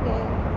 okay.